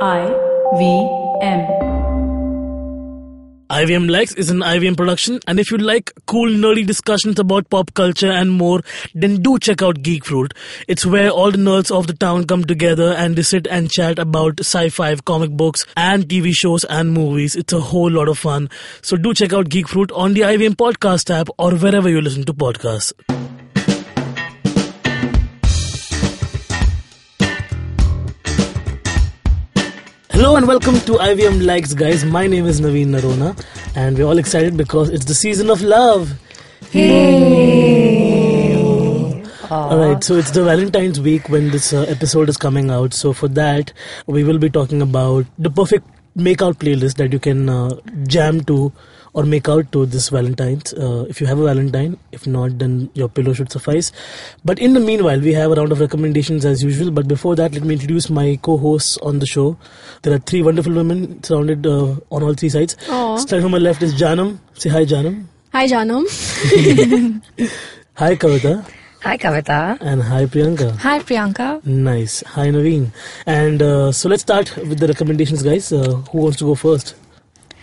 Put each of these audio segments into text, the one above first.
I V M. IVM Likes is an IVM production, and if you like cool, nerdy discussions about pop culture and more, then do check out Geek Fruit. It's where all the nerds of the town come together and they sit and chat about sci-fi, comic books, and TV shows and movies. It's a whole lot of fun. So do check out Geek Fruit on the IVM podcast app or wherever you listen to podcasts. Hello and welcome to IVM Likes, guys. My name is Navin Noronha, and we're all excited because it's the season of love. All right, so it's the Valentine's week when this uh, episode is coming out. So for that, we will be talking about the perfect makeout playlist that you can uh, jam to or make out to this Valentine's. Uh, if you have a Valentine, if not, then your pillow should suffice. But in the meanwhile, we have a round of recommendations as usual. But before that, let me introduce my co-hosts on the show. There are three wonderful women surrounded uh, on all three sides. Aw. Starting from my left is Jaanam. Say hi, Jaanam. Hi, Jaanam. Hi, Kavita. Hi, Kavita. And hi, Priyanka. Hi, Priyanka. Nice. Hi, Navin. And uh, so let's start with the recommendations, guys. Uh, who wants to go first?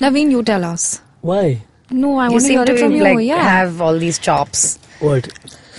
Navin, you tell us. Why? No, I you want to hear to it from you. like yeah. have all these chops What?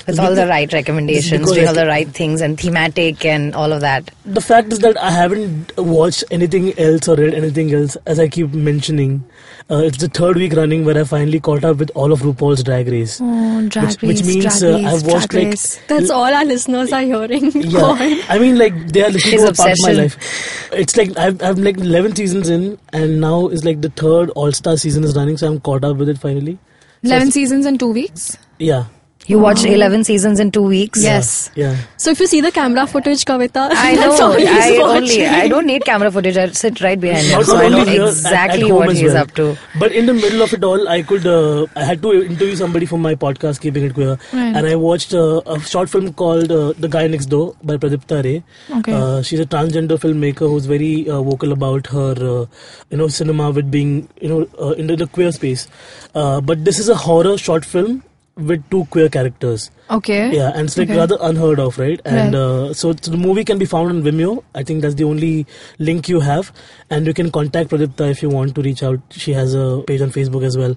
With all the right recommendations, doing all the right things and thematic and all of that. The fact is that I haven't watched anything else or read anything else, as I keep mentioning. Uh, it's the third week running where I finally caught up with all of RuPaul's Drag Race. Oh, drag Which- which race, means, drag uh, race, I've watched, drag like, race. That's all our listeners are hearing. Yeah, I mean, like they are listening to a part of my life. It's like I've, I've like 11 seasons in, and now is like the third All Star season is running, so I'm caught up with it finally. 11 it's- seasons in two weeks. Yeah, You watched 11 seasons in two weeks? Yes. yeah. So if you see the camera footage, Kavita, I that's know. all he's I watching. only. I don't need camera footage. I sit right behind him, so I know here, exactly at home what he's well. up to. But in the middle of it all, I could uh, I had to interview somebody for my podcast, Keeping It Queer, Right. and I watched uh, a short film called uh, The Guy Next Door by Pradipta Ray. Okay. Uh, she's a transgender filmmaker who's very uh, vocal about her, uh, you know, cinema with being, you know, uh, in the, the queer space. Uh, but this is a horror short film with two queer characters. Okay. Yeah, and it's like Okay. rather unheard of, right? And Right. uh, so, the movie can be found on Vimeo. I think that's the only link you have, and you can contact Pradipta if you want to reach out. She has a page on Facebook as well.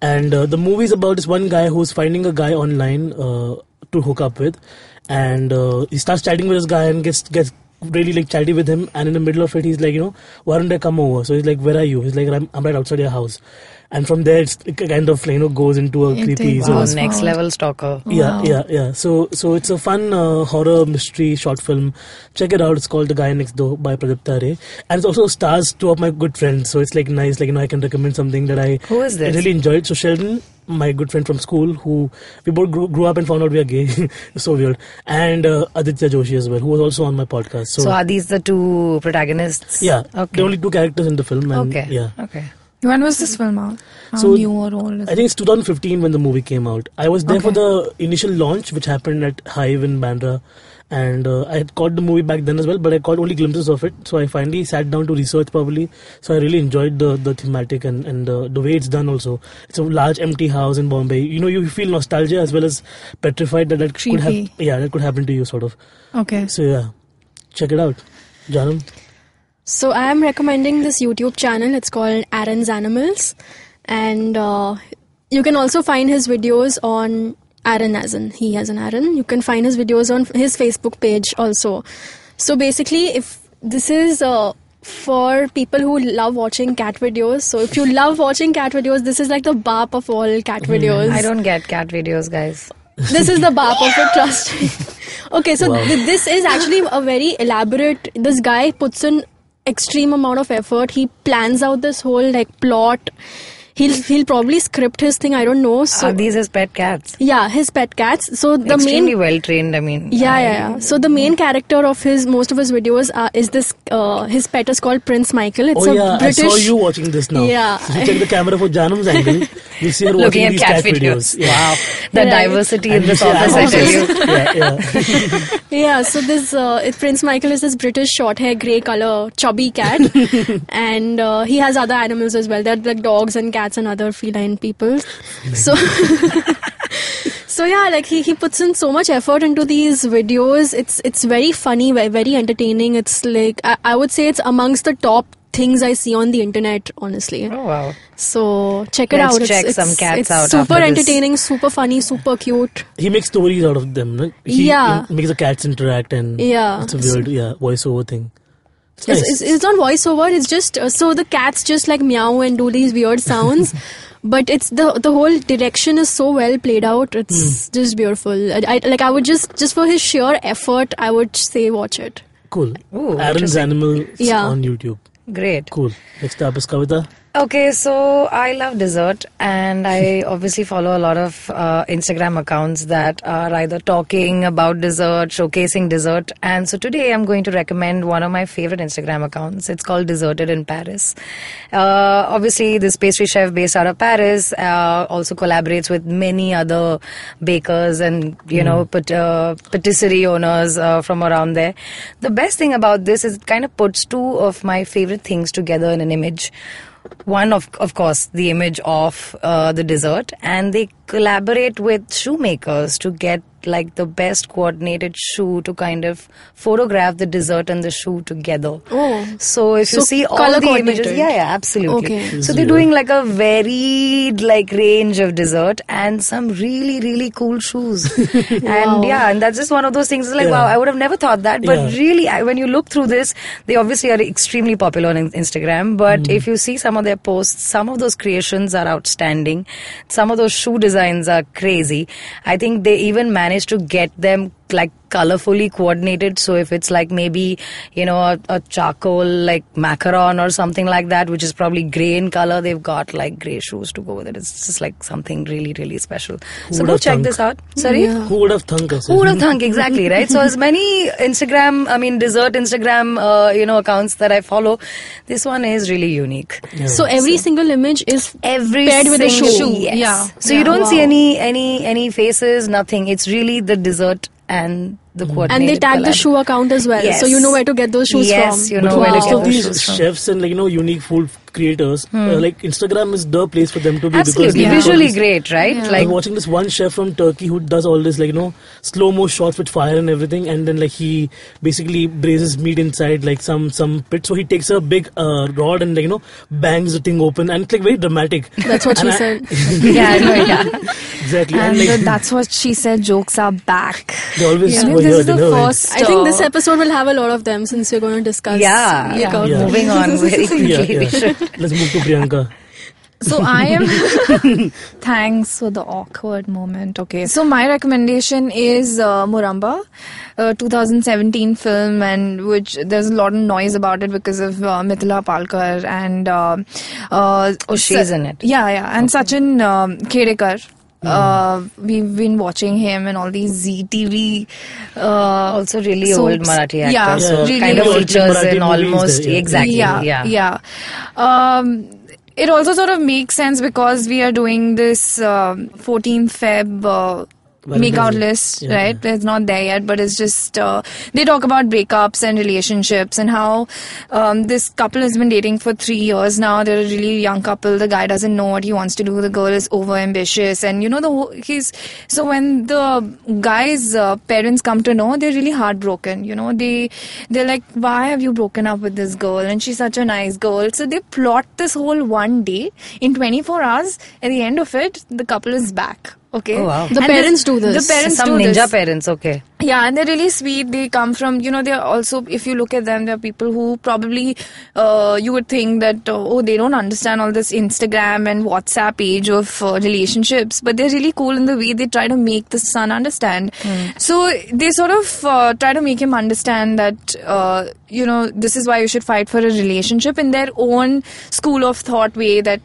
And uh, the movie is about this one guy who's finding a guy online uh, to hook up with, and uh, he starts chatting with this guy and gets gets really like chatty with him. And in the middle of it, he's like, you know, why don't I come over? So he's like, where are you? He's like, I'm, I'm right outside your house. And from there, it's, it kind of you know goes into a It creepy is. zone. Wow, Wow. next level stalker. Yeah, Wow. yeah, yeah. So, so it's a fun uh, horror mystery short film. Check it out. It's called The Guy Next Door by Pradipta Ray, and it also stars two of my good friends. So it's like nice, like you know, I can recommend something that I Who is this? really enjoyed. So Sheldon, my good friend from school, who we both grew, grew up and found out we are gay. so weird. And uh, Aditya Joshi as well, who was also on my podcast. So, So are these the two protagonists? yeah, Okay. the only two characters in the film. And, Okay. Yeah. Okay. When was this film out? How So, new or old is I think it's 2015 when the movie came out. I was there for the initial launch, which happened at Hive in Bandra, and uh, I had caught the movie back then as well, but I caught only glimpses of it. So I finally sat down to research properly. So I really enjoyed the the thematic and and uh, the way it's done. Also, it's a large empty house in Bombay. You know, you feel nostalgia as well as petrified that that could have yeah that could happen to you sort of. Okay. So yeah, check it out, Jaanam. So I am recommending this YouTube channel. It's called Aaron's Animals, and uh, you can also find his videos on Aaron as in he has an Aaron. You can find his videos on his Facebook page also. So basically, if this is uh, for people who love watching cat videos, so if you love watching cat videos, this is like the bap of all cat videos. I don't get cat videos, guys. this is the bap of it trust me okay so Wow. th- this is actually a very elaborate this guy puts in extreme amount of effort. He plans out this whole like plot he'll he'll probably script his thing i don't know so are these his pet cats? yeah his pet cats so the Extremely main well trained. I mean. yeah, I- yeah, yeah. So the main character of his most of his videos uh, is this. Uh, his pet is called Prince Michael. It's oh a yeah, British. I saw you watching this now. Yeah. If you check the camera for Jaanam's angle, you see her watching at these cat, cat, videos. Yeah. Wow. The Right. diversity in this you office, I tell you. yeah, yeah. Yeah, so this uh, it- Prince Michael is this British short hair, grey color, chubby cat, and uh, he has other animals as well. They're like dogs and cats and other feline people. So, So yeah, like he, he puts in so much effort into these videos. It's it's very funny, very, very entertaining. It's like I, I would say it's amongst the top things I see on the internet, honestly. Oh wow. So check it Let's out. It's- check it's, some cats it's out Super after this. entertaining, super funny, super cute. He makes stories out of them. No? He, Yeah. makes the cats interact and Yeah. it's a weird yeah voiceover thing. It's It's, nice. it's, it's not voiceover. It's just uh, so the cats just like meow and do these weird sounds. But it's the the whole direction is so well played out. It's Hmm. just beautiful. I, I like I would just just for his sheer effort, I would say watch it. cool. Ooh, Aaron's interesting. Animal Yeah. on YouTube. Great. Cool. Next up is Kavita. Okay, so I love dessert, and I obviously follow a lot of uh, Instagram accounts that are either talking about dessert, showcasing dessert. And so today I'm going to recommend one of my favorite Instagram accounts. It's called Deserted in Paris. Uh, obviously, this pastry chef based out of Paris uh, also collaborates with many other bakers and you know pat- uh, patisserie owners uh, from around there. The best thing about this is it kind of puts two of my favorite things together in an image one of of course the image of uh, the dessert and they collaborate with shoemakers to get like the best coordinated shoe to kind of photograph the dessert and the shoe together Oh. so if you see all colour the images yeah yeah absolutely Okay. so they're doing like a varied like range of dessert and some really really cool shoes and Wow. yeah and that's just one of those things it's like Yeah. wow i would have never thought that but Yeah. really I, when you look through this they obviously are extremely popular on instagram but Hmm. if you see some of their posts some of those creations are outstanding some of those shoe designs are crazy. I think they even managed to get them like colorfully coordinated so if it's like maybe you know a, a charcoal like macaron or something like that which is probably gray in color they've got like gray shoes to go with it it's just like something really really special so go check thunk? this out sorry Yeah. Who would have thunk us? who would have thunk exactly right? So as many Instagram, I mean dessert Instagram, uh, you know accounts that I follow, this one is really unique. Yeah. So every single image is Every Paired with a single- shoe. yes. Yeah. So you don't see any any any faces, nothing. It's really the dessert and the mm. coordinated. and they tag the shoe account as well. Yes. So you know where to get those shoes Yes, from. you know for where to get of those these shoes from. chefs and like you know unique food creators, uh, like Instagram is the place for them to be. Absolutely, because they do all visually these- great, right? Yeah. Like I'm watching this one chef from Turkey who does all this like you know slow mo shots with fire and everything, and then like he basically braises meat inside like some some pit. So he takes a big uh, rod and like you know bangs the thing open, and it's like very dramatic. That's what she I- said. yeah, I know, yeah. exactly. And And, like, that's what she said. Jokes are back. they always I mean, were this here, is the you know, like- first. I think this uh, episode will have a lot of them since we're going to discuss. Yeah, makeout. Yeah. Moving on very quickly. yeah, we yeah. should- Let's move to Priyanka. So I am. Thanks for the awkward moment. Okay, so my recommendation is uh, Muramba, a 2017 film, and which there's a lot of noise about it because of uh, Mithila Palkar and. Uh, uh, Oh, she's in it. Yeah, yeah, and Sachin um, Khedekar. Uh, we've been watching him in all these Zee TV. Uh, Also really old Marathi actor, Yeah, so really kind of features in almost there, yeah. exactly. yeah, yeah. yeah. Um, it also sort of makes sense because we are doing this um 14th Feb Valentine's makeout list, Yeah, right? It's not there yet, but it's just uh, they talk about breakups and relationships and how um, this couple has been dating for three years now. They're a really young couple. The guy doesn't know what he wants to do. The girl is over ambitious, and you know the whole, he's so when the guy's uh, parents come to know, they're really heartbroken. You know they they're like, why have you broken up with this girl? And she's such a nice girl. So they plot this whole one day in 24 hours. At the end of it, the couple is back. Okay. Oh, wow. The And parents do this. The parents Some do ninja this. parents, okay. Yeah, and they're really sweet. They come from, you know, they're also, if you look at them, they're people who probably, uh, you would think that, uh, oh, they don't understand all this Instagram and WhatsApp age of uh, relationships, but they're really cool in the way they try to make the son understand. So they sort of uh, try to make him understand that, uh, you know, this is why you should fight for a relationship in their own school of thought way that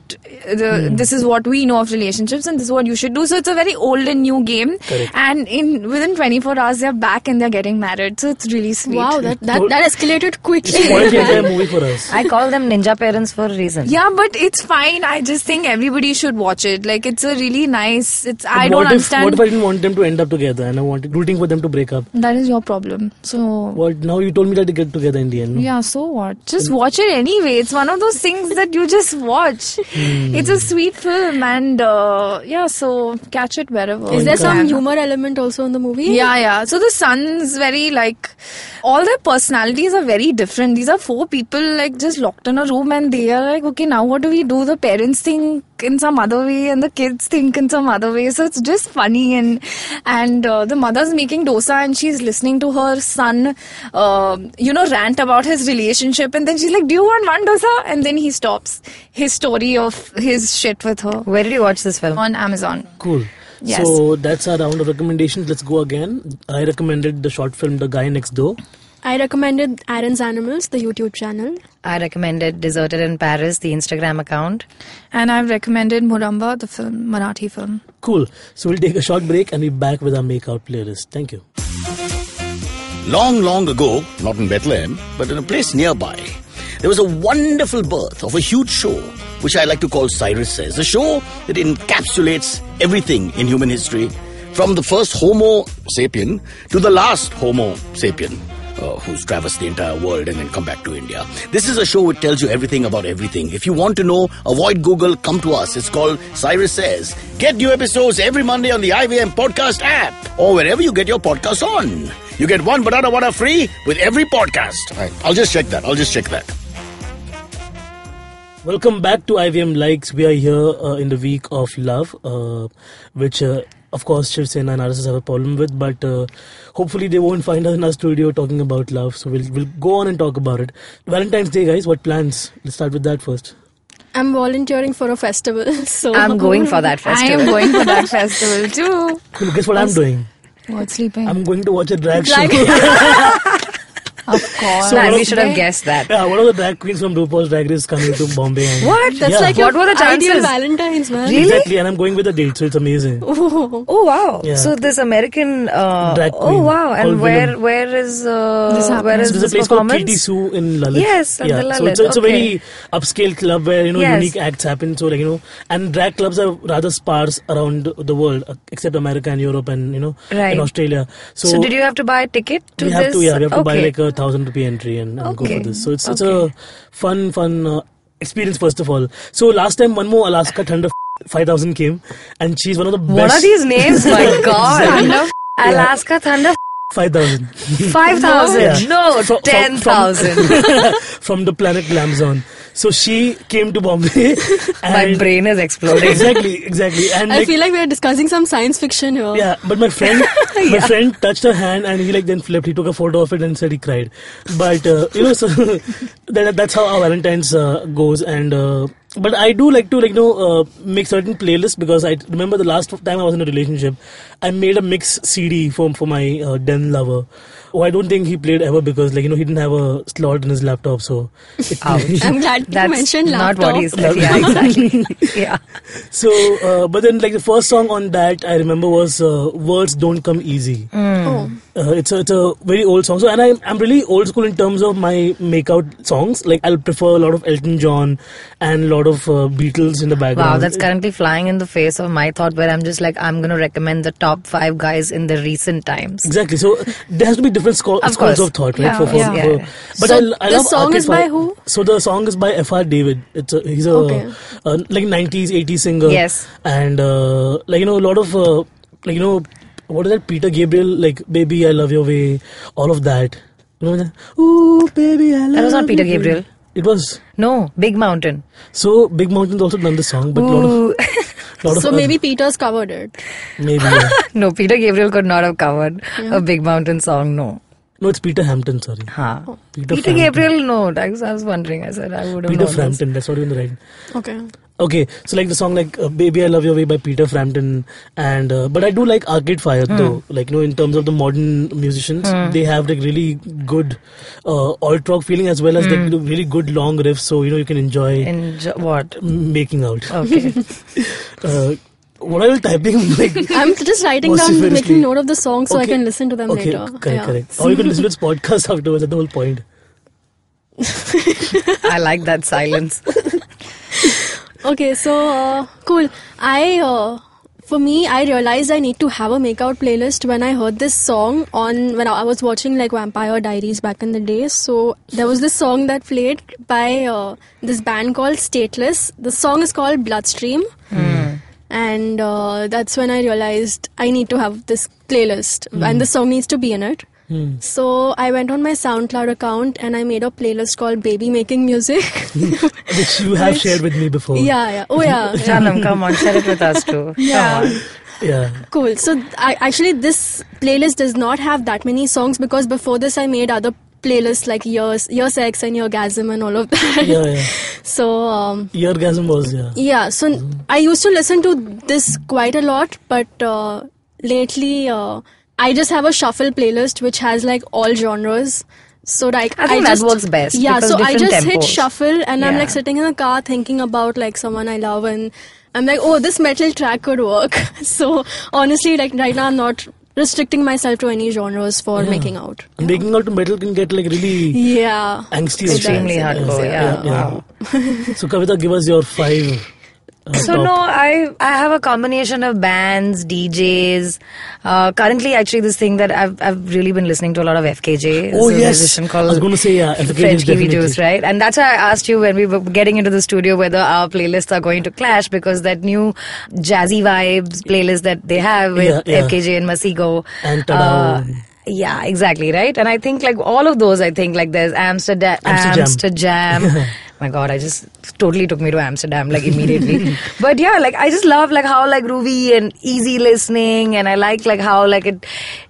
uh, the, this is what we know of relationships and this is what you should do. So it's a very old and new game. Correct. And in within 24 hours, they're back and they're getting married. So it's really sweet. Wow, that that, that escalated quickly. Spoiled the entire movie for us. I call them ninja parents for a reason. Yeah, but it's fine. I just think everybody should watch it. Like it's a really nice. It's I don't if, understand. What if I didn't want them to end up together and I wanted rooting for them to break up? that is your problem. So What now? You told me that they get together in the end. no? yeah, so what? Just watch it anyway. It's one of those things that you just watch. Hmm. It's a sweet film, and uh, yeah, so catch it wherever. Is there some humor element also in the movie? Yeah, yeah. So the son's very like all their personalities are very different. These are four people like just locked in a room and they are like, okay, now what do we do? The parents think in some other way and the kids think in some other way. So it's just funny and and uh, the mother's making dosa and she's listening to her son, uh, you know, rant about his relationship and then she's like, do you want one dosa? And then he stops his story of his shit with her Where did you watch this film? on Amazon. Cool. Yes. So that's our round of recommendations. Let's go again. I recommended the short film The Guy Next Door. I recommended Aaron's Animals, the YouTube channel. I recommended Deserted in Paris, the Instagram account. And I've recommended Muramba, the film, Marathi film. Cool. So we'll take a short break and be back with our makeout playlist. Thank you. Long, long ago, not in Bethlehem, but in a place nearby, there was a wonderful birth of a huge show, which I like to call Cyrus Says. A show that encapsulates everything in human history, from the first Homo sapien to the last Homo sapien. Uh, who's traversed the entire world and then come back to India. This is a show which tells you everything about everything. If you want to know, avoid Google, come to us. It's called Cyrus Says. Get new episodes every Monday on the IVM podcast app or wherever you get your podcasts on. You get one banana water free with every podcast. Right. I'll just check that. I'll just check that. Welcome back to IVM Likes. We are here uh, in the week of love, uh, which, uh, of course, Shiv Sena and RSS have a problem with, but uh, hopefully they won't find us in our studio talking about love. So we'll, we'll go on and talk about it. Valentine's Day, guys, what plans? Let's start with that first. I'm volunteering for a festival, so I'm going for that I festival. am going for that festival too. Cool. Guess what I'm doing? What sleeping? I'm going to watch a drag, Drag- show. Of course. Man, we of should have them- guessed that. yeah, one of the drag queens from RuPaul's Drag Race coming to Bombay. And What? That's Yeah. like What your were the ideal chances? Valentine's, man. Really? Exactly, and I'm going with a date, so it's amazing. Oh. Oh wow! Yeah. So this American. Uh, Drag queen. oh wow! And where Willam. where is uh, This happens. where is There's a place called performance? Kitty Su in Lalit. Yes, at yeah. the So it's, Lalit, a, it's a very upscale club where you know Yes. unique acts happen. So like you know, and drag clubs are rather sparse around the world, uh, except America and Europe and you know, Right. in Australia. So, So, did you have to buy a ticket to we this? have to yeah, we have to buy like a thousand rupee entry and, and go for this. So it's such Okay. a fun fun uh, experience first of all. So last time one more Alaska Thunder 5000 came, and she's one of the best. What are these names? My God! Thunder. Alaska Thunder 5000 five thousand. Yeah. No, From- from- ten thousand. from the planet Glamzon. So she came to Bombay. My brain is exploding. Exactly, exactly. And I like, feel like we are discussing some science fiction here. yeah, but my friend, my friend touched her hand and he like then flipped. He took a photo of it and said he cried. But uh, you know, so that, that's how our Valentine's uh, goes. And uh, but I do like to like you know uh, make certain playlists because I remember the last time I was in a relationship, I made a mix CD for for my uh, den lover. Oh, I don't think he played ever because like you know he didn't have a slot in his laptop, so. I'm glad you That's mentioned not laptop. what he said. Yeah, exactly. yeah. So, uh, but then like the first song on that I remember was uh, "Words Don't Come Easy." Oh. Uh, it's a, it's a very old song. So, and I'm I'm really old school in terms of my makeout songs. Like I'll prefer a lot of Elton John and a lot of uh, Beatles in the background. Wow, that's currently flying in the face of my thought where I'm just like, I'm going to recommend the top five guys in the recent times. Exactly. So there has to be different scho- Of schools of thought, right? Yeah, for, for, yeah. for- Yeah. but So I, I the song is by who? So the song is by F.R. David. It's a, he's a Okay. uh, like 90s, 80s singer. Yes. And uh, like you know a lot of uh, like you know what is that Peter Gabriel like baby I love your way all of that. You know that? Ooh baby I love That was not Peter. Gabriel. It was. No, Big Mountain. So Big Mountain's also done the song, but a lot of, Ooh. lot So maybe Peter's covered it. maybe yeah. no, Peter Gabriel could not have covered a Big Mountain song. No. no it's Peter Frampton sorry Huh. Peter, Peter Gabriel, no. I was, I was wondering. I said I would have Peter this. Frampton that's not even the right Okay. Okay, so like the song like uh, "Baby I Love Your Way" by Peter Frampton, and uh, but I do like Arcade Fire Hmm. though. Like you know, in terms of the modern musicians, they have like really good uh, alt rock feeling as well as like really good long riffs. So you know you can enjoy In jo- what? making out. Okay. Uh, What are you typing? Like, I'm just writing down, making note of the songs so I can listen to them okay, later. correct, Yeah. correct. Or you can listen to this podcast afterwards. That's the whole point. I like that silence. Okay, so uh, cool. I uh, for me, I realized I need to have a makeout playlist when I heard this song on when I was watching like Vampire Diaries back in the day. So there was this song that played by uh, this band called Stateless. The song is called Bloodstream, and uh, that's when I realized I need to have this playlist, and the song needs to be in it. So I went on my SoundCloud account and I made a playlist called Baby Making Music. Which you have shared with me before. yeah, yeah. Oh yeah. Jaanam, come on, share it with us too. Yeah. Come on. Yeah. Cool. So I actually this playlist does not have that many songs because before this I made other playlists like Years, Year Sex and Yeargasm and all of that. Yeah, yeah. So um, Eargasm was, yeah. yeah. So I used to listen to this quite a lot, but uh, lately uh, I just have a shuffle playlist which has like all genres. So like I think that just, works best Yeah. So I different just hit shuffle and I'm like sitting in the car thinking about like someone I love and I'm like, oh, this metal track could work. so honestly, like right now, I'm not restricting myself to any genres for Yeah. making out. And making out to metal can get like really Yeah. angsty. Extremely Yeah, hardcore, yeah. Wow. so Kavita, give us your five. Uh, So no, I I have a combination of bands, DJs. Uh, currently, actually, this thing that I've I've really been listening to a lot of FKJ. Oh, a yes. musician I was gonna say, yeah, FKJ French Kiwi Juice, right? And that's why I asked you when we were getting into the studio whether our playlists are going to clash because that new jazzy vibes playlist that they have with Yeah, yeah. FKJ and Masego. And Tadow. yeah, exactly, right? And I think like all of those, I think like there's Amsterdam, Amsterdam. Amsterdam. My God, I just totally took me to Amsterdam like immediately. but yeah, like I just love like how like groovy and easy listening, and I like like how like it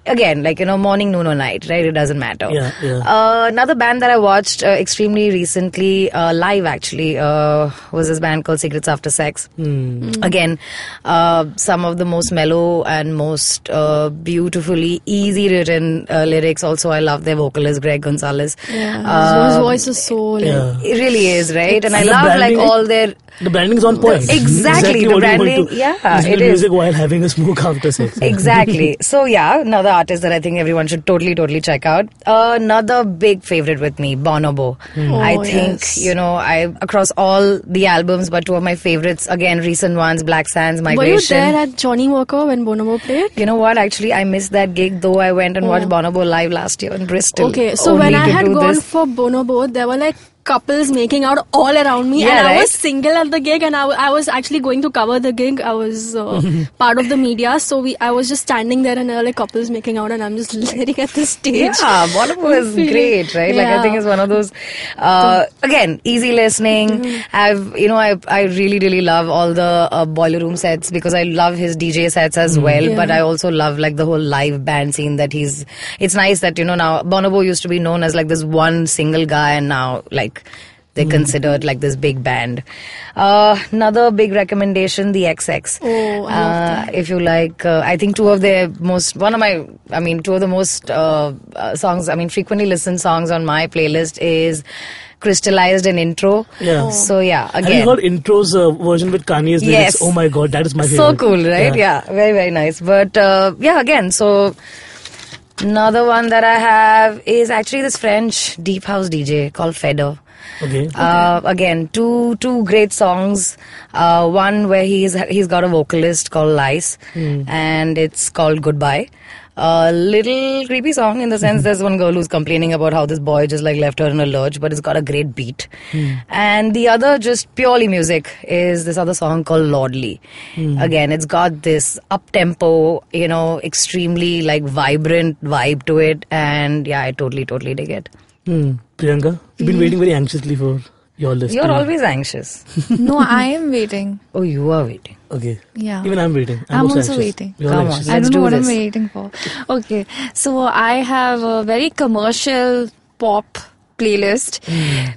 again like you know morning, noon or night, right? It doesn't matter. Yeah, yeah. Uh, another band that I watched uh, extremely recently, uh, live actually, uh, was this band called Cigarettes After Sex. Hmm. Again, uh, some of the most mellow and most uh, beautifully easy written uh, lyrics. Also, I love their vocalist Greg Gonzalez. Yeah. Uh, his voice is so like, Yeah. It really is, right? And I And the love like all their The branding is on point. Exactly, the what you want branding- yeah, listen it to is. music while having a smoke after sex. exactly. So yeah, another artist that I think everyone should totally, totally check out. Uh, another big favorite with me, Bonobo. I Oh, think yes. you know I across all the albums, but two of my favorites again, recent ones, Black Sands, Migration. Were you Migration. there at Johnnie Walker when Bonobo played? you know what? Actually, I missed that gig. Though I went and watched Bonobo live last year in Bristol. Okay, so only when I had gone this. for Bonobo, there were like couples making out all around me, Yeah, and I was single at the gig, and I, I was actually going to cover the gig. I was uh, part of the media, so we I was just standing there, and there were like couples making out, and I'm just staring at the stage. Yeah, Bonobo is Feeling- great, right? Like I think it's one of those uh, again easy listening. Mm-hmm. I've you know I I really really love all the uh, boiler room sets because I love his DJ sets as well. Mm-hmm. Yeah. But I also love like the whole live band scene that he's. It's nice that you know now Bonobo used to be known as like this one single guy, and now like. They're Mm-hmm. considered like this big band. Uh, another big recommendation, the XX. Oh, Uh, if you like, uh, I think two of their most, one of my, I mean, two of the most uh, uh, songs, I mean, frequently listened songs on my playlist is Crystallized and Intro. Yeah. So yeah, Have you heard intro's uh, version with Kanye's lyrics? Yes. Oh my god, that is my favorite. So cool, right? Yeah. very, very nice. But uh, yeah, again, so another one that I have is actually this French deep house DJ called Feder. Okay. Uh, again, two two great songs. Uh, one where he's he's got a vocalist called Lyse, and it's called Goodbye. A little creepy song in the sense there's one girl who's complaining about how this boy just like left her in a lurch, but it's got a great beat. And the other, just purely music, is this other song called Lordly. Again, it's got this up tempo, you know, extremely like vibrant vibe to it, and yeah, I totally totally dig it. Hmm. Priyanka, you've been waiting very anxiously for your list. You're always anxious. no, I am waiting. Oh, you are waiting. Okay. Yeah. Even I'm waiting. I'm also, also anxious. waiting. You're Come on. I Let's don't know do what this. I'm waiting for. Okay, so I have a very commercial pop playlist.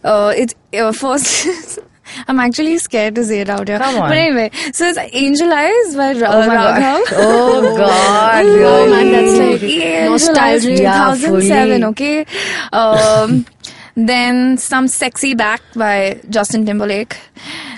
Uh, it's uh, first. I'm actually scared to say it out here. Come on. But anyway, so it's Angel Eyes by Ra- Oh Raghav. god. Oh god. Oh man, that's like Angel nostalgic. Eyes Yeah, 2007, okay? Um, then some Sexy Back by Justin Timberlake.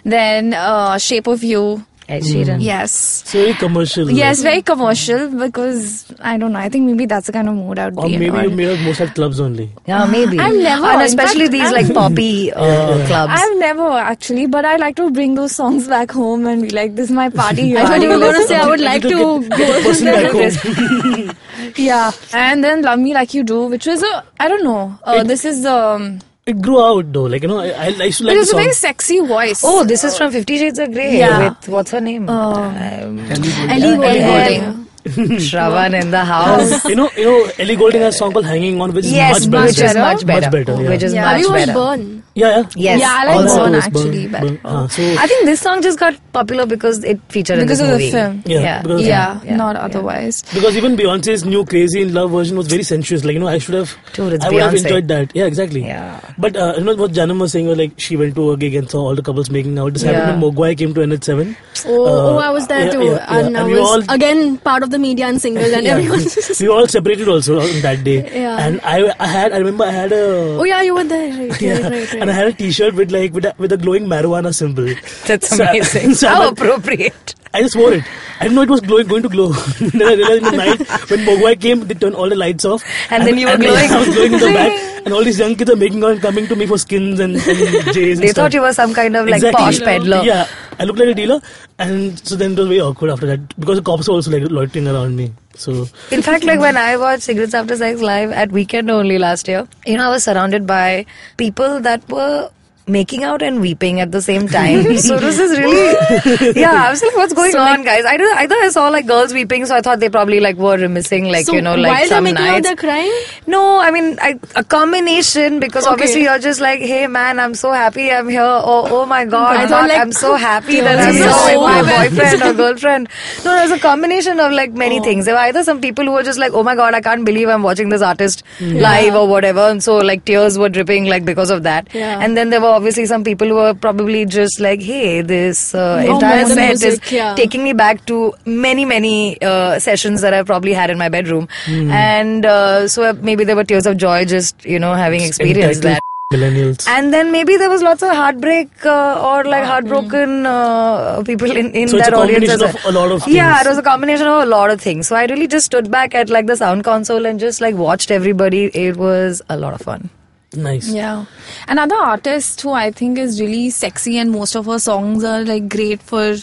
Then uh, Shape of You. Ed Sheeran. Yes. It's very commercial. Yes, like. very commercial because I don't know. I think maybe that's the kind of mood I would Or be in. maybe or- you made out most at clubs only. Yeah, maybe. I've never, And especially fact, these I've- like poppy uh, clubs. I've never actually, but I like to bring those songs back home and be like, "This is my party." I thought you were going to say I would like to it- took it personally home. yeah, and then "Love Me Like You Do," which was a I don't know. Uh, this is um, It grew out though. Like you know, I, I I used to like it was a very sexy voice. Oh, this is from Fifty Shades of Grey Yeah. with what's her name? Um, Ellie Goulding. Goulding. Shravan in the house. you know, you know, Ellie Goulding has a song called "Hanging On," which is yes, much better. which is much better. Much better, yeah. Which is Yeah. Have much you watched better. Burn? Yeah, yeah. Yes. Yeah, I like Also Burn actually, Burn- but Burn- uh, so I think this song just got popular because it featured Because in of this the film. Yeah, yeah. because- yeah, yeah, not yeah. otherwise. because even Beyonce's new "Crazy in Love" version was very sensuous. Like you know, I should have. Dude, it's I would have enjoyed that. Yeah, exactly. Yeah. But uh, you know what Jaanam was saying was like she went to a gig and saw all the couples making out. This Yeah. happened when Mogwai came to NH7. Oh, Uh, oh, I was there too. yeah, yeah. And I we was all- again part of the media and single and Yeah. everyone. we all separated also on that day. Yeah. And I, I had, I remember I had a. oh yeah, you were there. Right, Yeah, right, right, right. and I had a T-shirt with like with a, with a glowing marijuana symbol. That's So- amazing. so How I'm- appropriate. I just wore it. I didn't know it was glowing, going to glow. then I realized in the night when Mogwai came, they turned all the lights off. And then you were and glowing. I was glowing in the back, and all these young kids are making on coming to me for skins and, and J's. And They stuff. thought you were some kind of like Exactly. posh peddler. Yeah, I looked like a dealer, and so then it was very awkward after that because the cops were also like loitering around me. So In fact, like when I watched Cigarettes After Sex live at Weekend only last year, you know, I was surrounded by people that were making out and weeping at the same time. so this is really, yeah. I was like, what's going So, on, like- guys? I don't, either I saw like girls weeping, so I thought they probably like were missing, like so you know, like while some they're making out, nights. they're crying. No, I mean I, a combination because Okay. obviously you're just like, hey man, I'm so happy I'm here. Oh, oh my god, I thought, like, I'm so happy that I'm here with my boyfriend or girlfriend. No, there's a combination of like Oh. many things. There were either some people who were just like, oh my god, I can't believe I'm watching this artist live or whatever, and so like tears were dripping like because of that. Yeah. And then there were obviously some people were probably just like, hey, this uh, Oh, entire set music, is yeah. taking me back to many many uh, sessions that I probably had in my bedroom, Hmm. and uh, so maybe there were tears of joy just you know having experienced that. millennials. And then maybe there was lots of heartbreak uh, or like heartbroken uh, people in, in So that a audience. as combination well. of a lot of Yeah, things. it was a combination of a lot of things. So I really just stood back at like the sound console and just like watched everybody. It was a lot of fun. Nice. Yeah. Another artist who I think is really sexy and most of her songs are like great for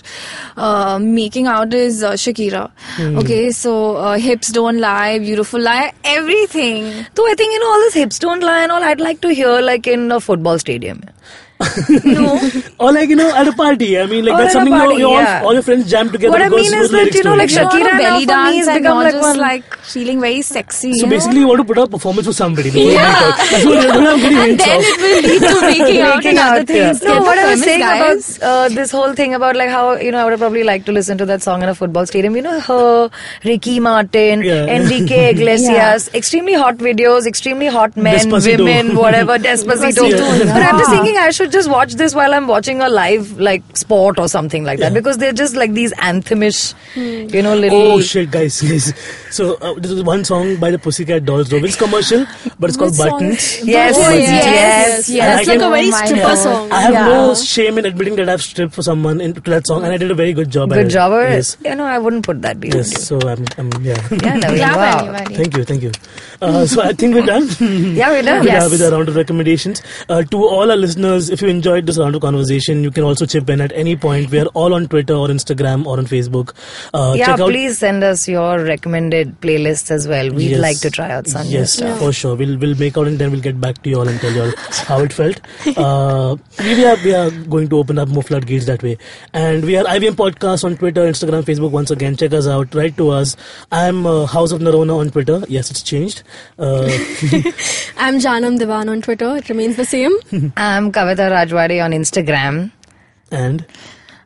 uh, making out is uh, Shakira. Okay, so uh, Hips Don't Lie, Beautiful Lie, everything. So I think you know all this hips don't lie and all. I'd like to hear like in a football stadium. Or like you know at a party. I mean like Or that's at a something you party, all, yeah. all your friends jam together. What I mean those is that, you know, like it. Shakira on a now belly dance has and become like just one- like feeling very sexy. So you know? basically, you want to put up a performance for somebody. Yeah. That's what. I'm getting and then of. it will lead to making out Making and other yeah. things. No, Get what I was saying about uh, this whole thing about like how you know I would have probably liked to listen to that song in a football stadium. You know, her, Ricky Martin, Yeah. Enrique Iglesias, extremely hot videos, extremely hot men, women, whatever, Despacito. Despacito, But I'm just thinking I should just watch this while I'm watching a live like sport or something like that Yeah. because they're just like these anthemish, you know, little. Oh shit, guys! guys. So uh, this is one song by the Pussycat Dolls, though. It's commercial, but it's called Which song? Buttons. Yes, Oh, yes, yes, yes. That's I like a very stripper God. song. I have Yeah. no shame in admitting that I've stripped for someone into that song, and I did a very good job. at Good job. or- Yes. You know, I wouldn't put that behind Yes. you. So I'm, I'm yeah. Yeah, Navin, Clap wow. anybody. Thank you, thank you. Uh, so I think we're done. Yeah, we're done. with, Yes. our, with our round of recommendations. Uh, to all our listeners, if you enjoyed this round of conversation, you can also chip in at any point. We are all on Twitter or Instagram or on Facebook. Uh, Yeah, check out please send us your recommended playlists as well. We'd Yes. like to try out some new Yes, stuff. for sure. We'll we'll make out and then we'll get back to you all and tell you all how it felt. Uh, we are we are going to open up more floodgates that way, and we are IVM Podcast on Twitter, Instagram, Facebook. Once again, check us out. Write to us. I'm uh, House of Noronha on Twitter. Yes, it's changed. Uh, I'm Jaanam Devan on Twitter. It remains the same. I'm Kavita Rajwade on Instagram. and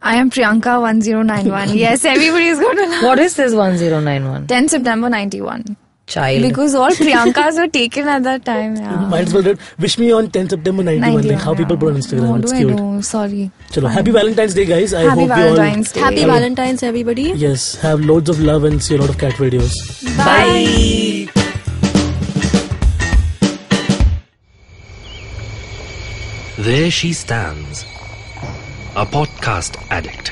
I am Priyanka1091. yes, everybody's going to laugh. What is this 1091? 10 September 91. Child. Because all Priyankas were taken at that time. Yeah. might as well do wish me on 10 September 91, like 91, how people put on. Instagram. What it's do cute. I do? Sorry. Chalo, happy Valentine's Day, guys. I Happy hope Valentine's Day. Happy Valentine's, everybody. yes have loads of love and see a lot of cat videos. Bye. There she stands, a podcast addict,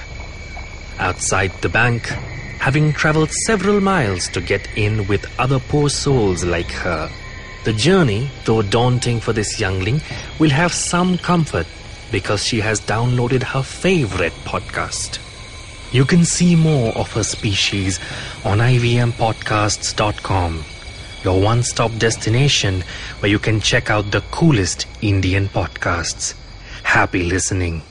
outside the bank, having traveled several miles to get in with other poor souls like her. The journey, though daunting for this youngling, will have some comfort because she has downloaded her favorite podcast. You can see more of her species on ivmpodcasts.com, your one stop destination where you can check out the coolest Indian podcasts. Happy listening.